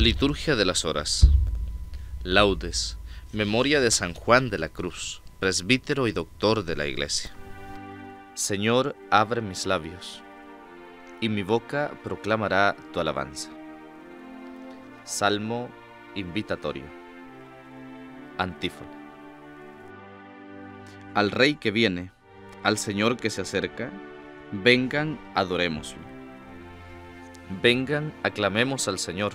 Liturgia de las Horas. Laudes. Memoria de San Juan de la Cruz, presbítero y doctor de la Iglesia. Señor, abre mis labios, y mi boca proclamará tu alabanza. Salmo invitatorio. Antífona. Al Rey que viene, al Señor que se acerca, vengan, adorémoslo. Vengan, aclamemos al Señor,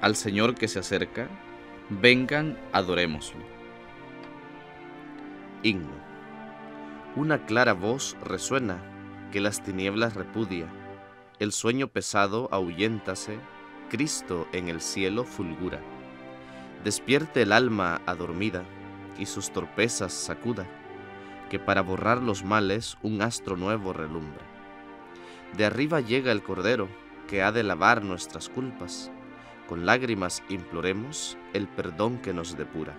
al Señor que se acerca, vengan, adorémoslo. Himno. Una clara voz resuena que las tinieblas repudia, el sueño pesado ahuyéntase, Cristo en el cielo fulgura. Despierte el alma adormida y sus torpezas sacuda, que para borrar los males un astro nuevo relumbra. De arriba llega el Cordero, que ha de lavar nuestras culpas, con lágrimas imploremos el perdón que nos depura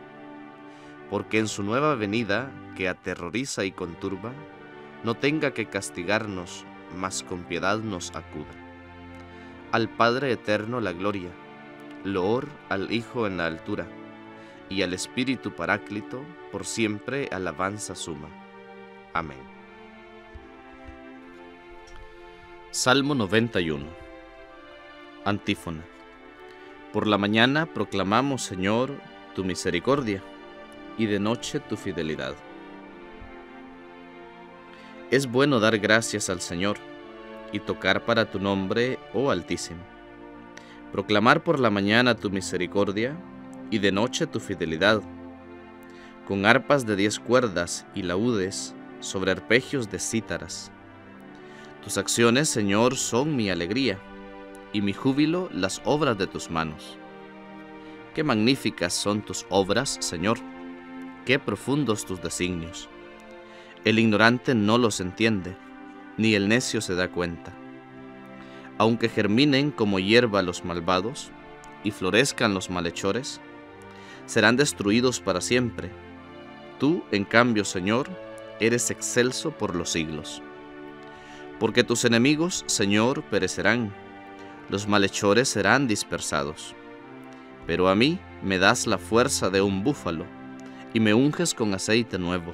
porque en su nueva venida, que aterroriza y conturba, no tenga que castigarnos, mas con piedad nos acuda. Al Padre eterno la gloria, loor al Hijo en la altura, y al Espíritu Paráclito por siempre alabanza suma. Amén. Salmo 91 Antífona Por la mañana proclamamos, Señor, tu misericordia y de noche tu fidelidad. Es bueno dar gracias al Señor y tocar para tu nombre, oh Altísimo. Proclamar por la mañana tu misericordia y de noche tu fidelidad, con arpas de diez cuerdas y laúdes sobre arpegios de cítaras. Tus acciones, Señor, son mi alegría, y mi júbilo las obras de tus manos. Qué magníficas son tus obras, Señor qué profundos tus designios. El ignorante no los entiende, ni el necio se da cuenta. Aunque germinen como hierba los malvados y florezcan los malhechores, serán destruidos para siempre. Tú, en cambio, Señor, eres excelso por los siglos. Porque tus enemigos, Señor, perecerán, los malhechores serán dispersados. Pero a mí me das la fuerza de un búfalo y me unges con aceite nuevo.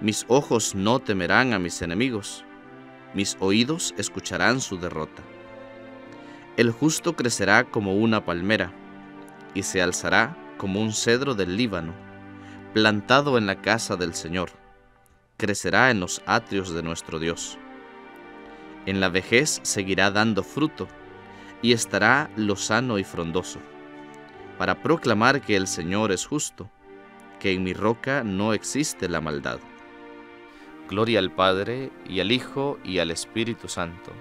Mis ojos no temerán a mis enemigos, mis oídos escucharán su derrota. El justo crecerá como una palmera, y se alzará como un cedro del Líbano, plantado en la casa del Señor. Crecerá en los atrios de nuestro Dios. En la vejez seguirá dando fruto, y estará lozano y frondoso, para proclamar que el Señor es justo que en mi roca no existe la maldad. Gloria al Padre, y al Hijo, y al Espíritu Santo,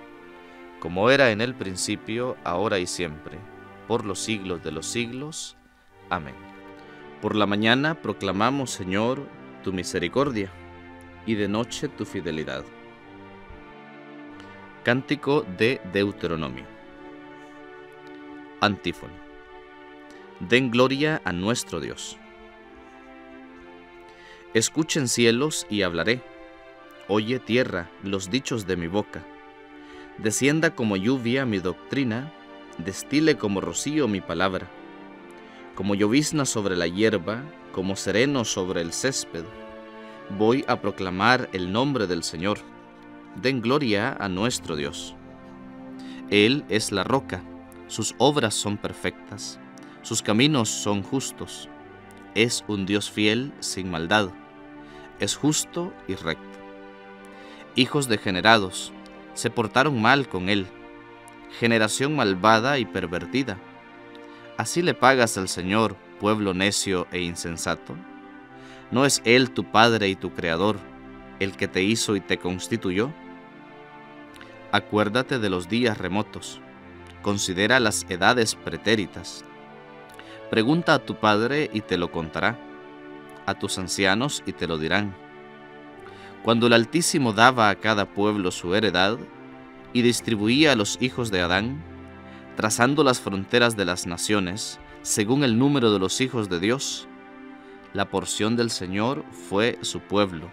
como era en el principio, ahora y siempre, por los siglos de los siglos. Amén. Por la mañana proclamamos, Señor, tu misericordia, y de noche tu fidelidad. Cántico de Deuteronomio. Antífono. Den gloria a nuestro Dios Escuchen cielos y hablaré. Oye tierra los dichos de mi boca. Descienda como lluvia mi doctrina, destile como rocío mi palabra. Como llovizna sobre la hierba, como sereno sobre el césped. Voy a proclamar el nombre del Señor. Den gloria a nuestro Dios. Él es la roca, sus obras son perfectas, sus caminos son justos. Es un Dios fiel sin maldad es justo y recto. Hijos degenerados, se portaron mal con él, generación malvada y pervertida. ¿Así le pagas al Señor, pueblo necio e insensato? ¿No es Él tu Padre y tu Creador, el que te hizo y te constituyó? Acuérdate de los días remotos, considera las edades pretéritas. Pregunta a tu Padre y te lo contará a tus ancianos y te lo dirán. Cuando el Altísimo daba a cada pueblo su heredad y distribuía a los hijos de Adán, trazando las fronteras de las naciones, según el número de los hijos de Dios, la porción del Señor fue su pueblo.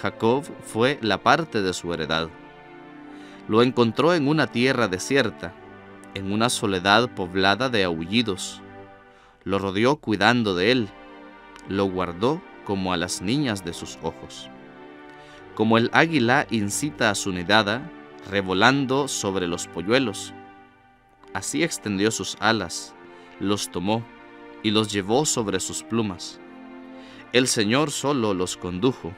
Jacob fue la parte de su heredad. Lo encontró en una tierra desierta, en una soledad poblada de aullidos. Lo rodeó cuidando de él lo guardó como a las niñas de sus ojos. Como el águila incita a su nidada, revolando sobre los polluelos. Así extendió sus alas, los tomó y los llevó sobre sus plumas. El Señor solo los condujo,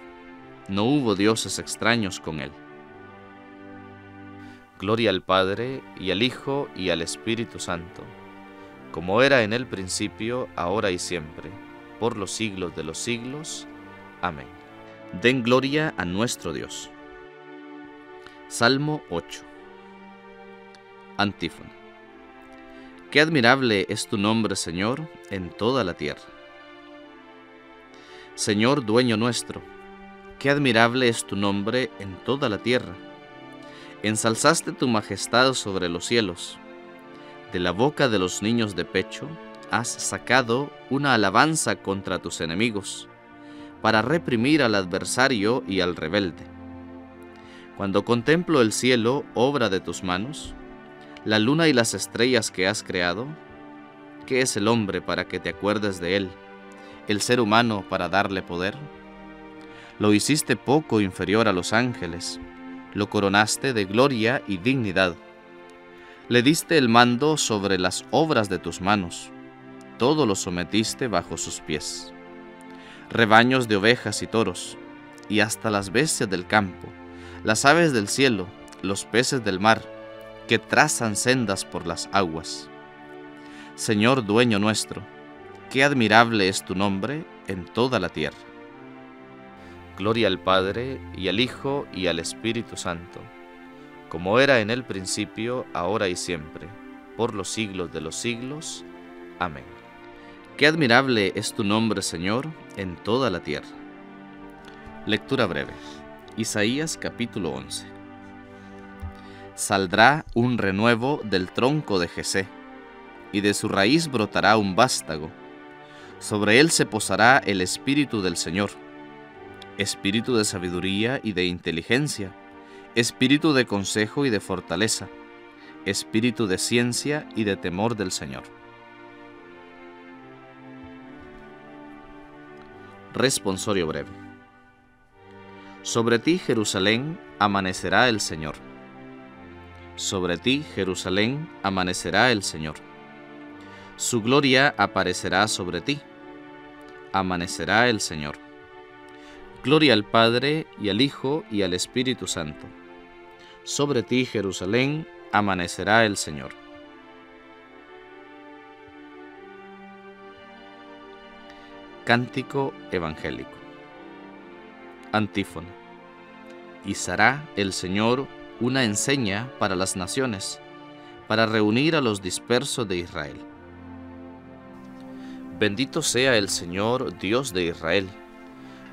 no hubo dioses extraños con él. Gloria al Padre y al Hijo y al Espíritu Santo, como era en el principio, ahora y siempre por los siglos de los siglos. Amén. Den gloria a nuestro Dios. Salmo 8. Antífona. Qué admirable es tu nombre, Señor, en toda la tierra. Señor dueño nuestro, qué admirable es tu nombre en toda la tierra. Ensalzaste tu majestad sobre los cielos. De la boca de los niños de pecho, has sacado una alabanza contra tus enemigos, para reprimir al adversario y al rebelde. Cuando contemplo el cielo, obra de tus manos, la luna y las estrellas que has creado, ¿qué es el hombre para que te acuerdes de él? ¿El ser humano para darle poder? Lo hiciste poco inferior a los ángeles, lo coronaste de gloria y dignidad. Le diste el mando sobre las obras de tus manos todo lo sometiste bajo sus pies. Rebaños de ovejas y toros, y hasta las bestias del campo, las aves del cielo, los peces del mar, que trazan sendas por las aguas. Señor dueño nuestro, qué admirable es tu nombre en toda la tierra. Gloria al Padre, y al Hijo, y al Espíritu Santo, como era en el principio, ahora y siempre, por los siglos de los siglos. Amén. Qué admirable es tu nombre, Señor, en toda la tierra. Lectura breve. Isaías capítulo 11. Saldrá un renuevo del tronco de Jesé, y de su raíz brotará un vástago. Sobre él se posará el espíritu del Señor, espíritu de sabiduría y de inteligencia, espíritu de consejo y de fortaleza, espíritu de ciencia y de temor del Señor Responsorio breve. Sobre ti, Jerusalén, amanecerá el Señor. Sobre ti, Jerusalén, amanecerá el Señor. Su gloria aparecerá sobre ti. Amanecerá el Señor. Gloria al Padre y al Hijo y al Espíritu Santo. Sobre ti, Jerusalén, amanecerá el Señor. Cántico Evangélico. Antífona. Y será el Señor una enseña para las naciones, para reunir a los dispersos de Israel. Bendito sea el Señor Dios de Israel,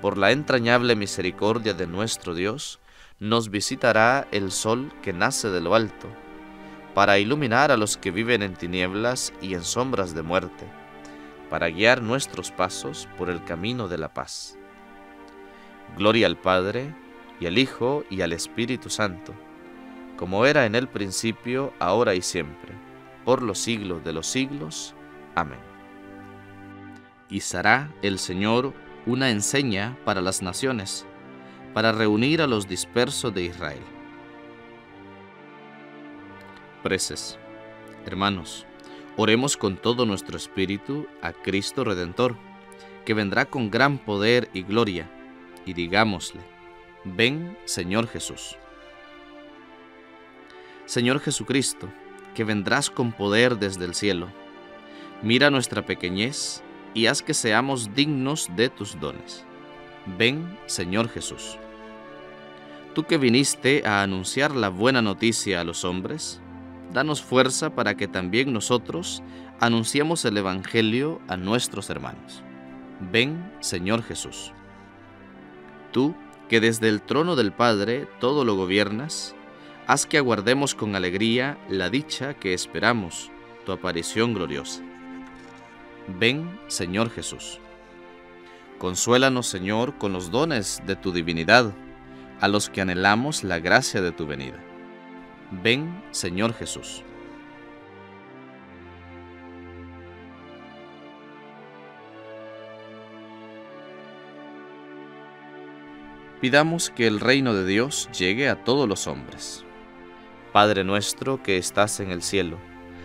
Por la entrañable misericordia de nuestro Dios, nos visitará el sol que nace de lo alto, para iluminar a los que viven en tinieblas y en sombras de muerte, para guiar nuestros pasos por el camino de la paz. Gloria al Padre, y al Hijo, y al Espíritu Santo, como era en el principio, ahora y siempre, por los siglos de los siglos. Amén. Y será el Señor una enseña para las naciones, para reunir a los dispersos de Israel. Preces. Hermanos, oremos con todo nuestro espíritu a Cristo Redentor, que vendrá con gran poder y gloria, y digámosle, ven Señor Jesús. Señor Jesucristo, que vendrás con poder desde el cielo, mira nuestra pequeñez y haz que seamos dignos de tus dones. Ven, Señor Jesús. Tú que viniste a anunciar la buena noticia a los hombres, danos fuerza para que también nosotros anunciemos el Evangelio a nuestros hermanos. Ven, Señor Jesús. Tú, que desde el trono del Padre todo lo gobiernas, haz que aguardemos con alegría la dicha que esperamos, tu aparición gloriosa. Ven, Señor Jesús. Consuélanos, Señor, con los dones de tu divinidad, a los que anhelamos la gracia de tu venida. Ven, Señor Jesús. Pidamos que el reino de Dios llegue a todos los hombres. Padre nuestro que estás en el cielo,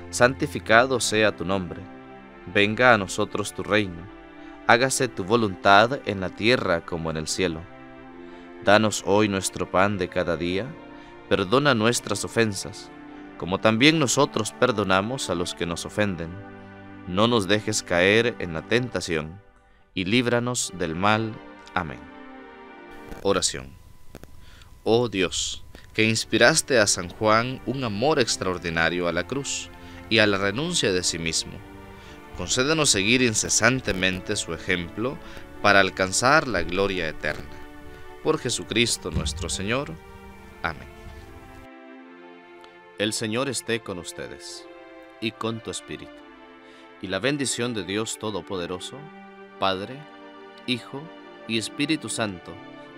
santificado sea tu nombre Venga a nosotros tu reino, hágase tu voluntad en la tierra como en el cielo. Danos hoy nuestro pan de cada día, perdona nuestras ofensas, como también nosotros perdonamos a los que nos ofenden. No nos dejes caer en la tentación, y líbranos del mal. Amén. Oración. Oh Dios, que inspiraste a San Juan un amor extraordinario a la cruz y a la renuncia de sí mismo concédenos seguir incesantemente su ejemplo para alcanzar la gloria eterna. Por Jesucristo nuestro Señor. Amén. El Señor esté con ustedes y con tu espíritu. Y la bendición de Dios Todopoderoso, Padre, Hijo y Espíritu Santo,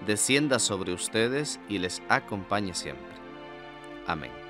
descienda sobre ustedes y les acompañe siempre. Amén.